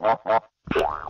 Ha ha!